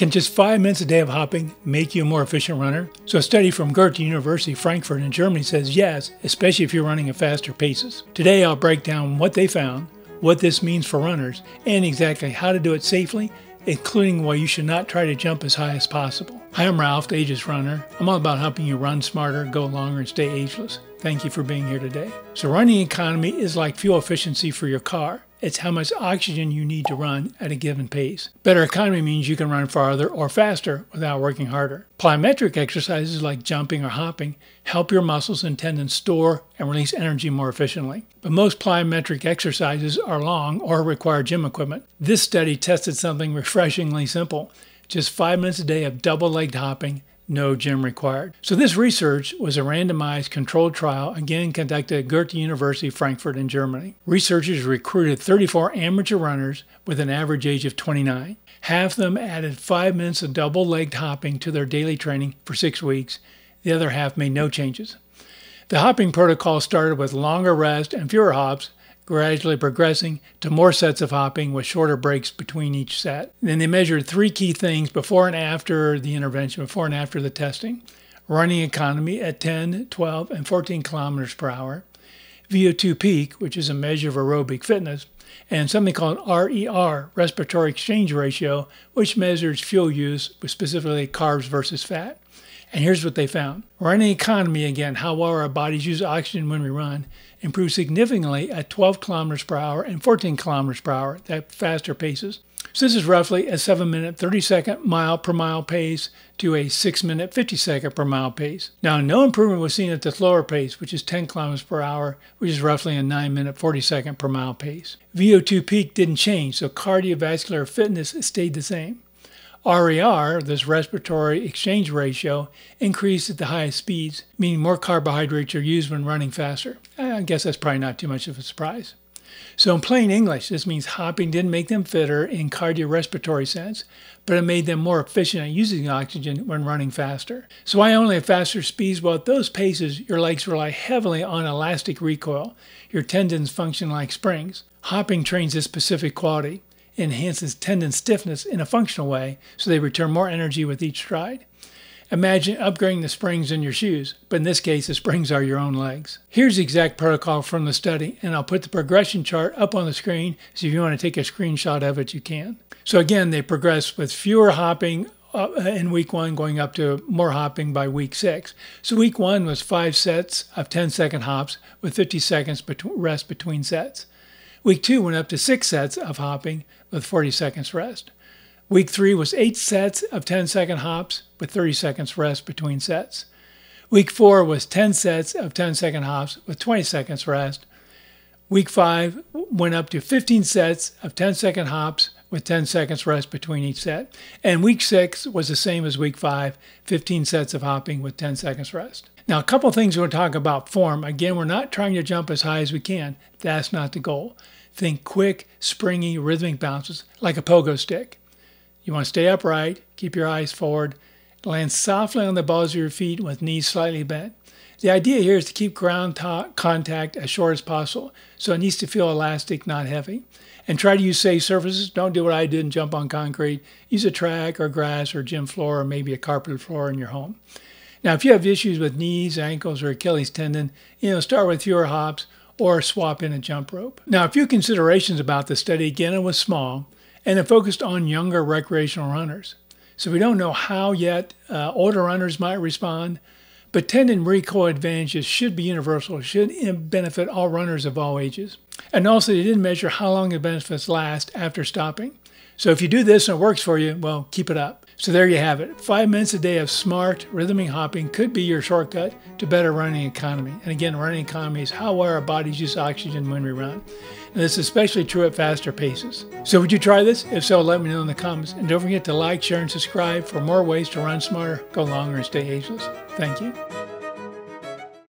Can just five minutes a day of hopping make you a more efficient runner? So, a study from Goethe University Frankfurt in Germany says yes, especially if you're running at faster paces. Today, I'll break down what they found, what this means for runners, and exactly how to do it safely, including why you should not try to jump as high as possible. Hi, I'm Ralph, the Ageless Runner. I'm all about helping you run smarter, go longer, and stay ageless. Thank you for being here today. So, running economy is like fuel efficiency for your car. It's how much oxygen you need to run at a given pace. Better economy means you can run farther or faster without working harder. Plyometric exercises like jumping or hopping help your muscles and tendons store and release energy more efficiently. But most plyometric exercises are long or require gym equipment. This study tested something refreshingly simple just five minutes a day of double legged hopping no gym required. So this research was a randomized controlled trial, again conducted at Goethe University Frankfurt in Germany. Researchers recruited 34 amateur runners with an average age of 29. Half of them added five minutes of double-legged hopping to their daily training for six weeks. The other half made no changes. The hopping protocol started with longer rest and fewer hops, gradually progressing to more sets of hopping with shorter breaks between each set. Then they measured three key things before and after the intervention, before and after the testing running economy at 10, 12, and 14 kilometers per hour, VO2 peak, which is a measure of aerobic fitness, and something called RER, respiratory exchange ratio, which measures fuel use, specifically carbs versus fat. And here's what they found. Running economy, again, how well our bodies use oxygen when we run, improved significantly at 12 kilometers per hour and 14 kilometers per hour, that faster paces. So this is roughly a 7 minute 30 second mile per mile pace to a 6 minute 50 second per mile pace. Now, no improvement was seen at the slower pace, which is 10 kilometers per hour, which is roughly a 9 minute 40 second per mile pace. VO2 peak didn't change, so cardiovascular fitness stayed the same. RER, this respiratory exchange ratio, increased at the highest speeds, meaning more carbohydrates are used when running faster. I guess that's probably not too much of a surprise. So, in plain English, this means hopping didn't make them fitter in cardiorespiratory sense, but it made them more efficient at using oxygen when running faster. So, why only at faster speeds? Well, at those paces, your legs rely heavily on elastic recoil. Your tendons function like springs. Hopping trains this specific quality enhances tendon stiffness in a functional way so they return more energy with each stride. Imagine upgrading the springs in your shoes, but in this case, the springs are your own legs. Here's the exact protocol from the study, and I'll put the progression chart up on the screen, so if you want to take a screenshot of it, you can. So again, they progress with fewer hopping uh, in week one, going up to more hopping by week six. So week one was five sets of 10 second hops with 50 seconds rest between sets. Week two went up to six sets of hopping with 40 seconds rest. Week three was eight sets of 10 second hops with 30 seconds rest between sets. Week four was 10 sets of 10 second hops with 20 seconds rest. Week five went up to 15 sets of 10 second hops with 10 seconds rest between each set. And week six was the same as week five 15 sets of hopping with 10 seconds rest. Now, a couple things to talk about form. Again, we're not trying to jump as high as we can. That's not the goal. Think quick, springy, rhythmic bounces like a pogo stick. You want to stay upright, keep your eyes forward, land softly on the balls of your feet with knees slightly bent. The idea here is to keep ground contact as short as possible, so it needs to feel elastic, not heavy. And try to use safe surfaces. Don't do what I did and jump on concrete. Use a track or grass or gym floor or maybe a carpeted floor in your home. Now, if you have issues with knees, ankles, or Achilles tendon, you know, start with fewer hops or swap in a jump rope. Now, a few considerations about the study. Again, it was small and it focused on younger recreational runners. So we don't know how yet uh, older runners might respond, but tendon recoil advantages should be universal, should benefit all runners of all ages. And also, they didn't measure how long the benefits last after stopping. So if you do this and it works for you, well, keep it up. So there you have it. Five minutes a day of smart rhythmic hopping could be your shortcut to better running economy. And again, running economy is how well our bodies use oxygen when we run. And this is especially true at faster paces. So would you try this? If so, let me know in the comments. And don't forget to like, share, and subscribe for more ways to run smarter, go longer, and stay ageless. Thank you.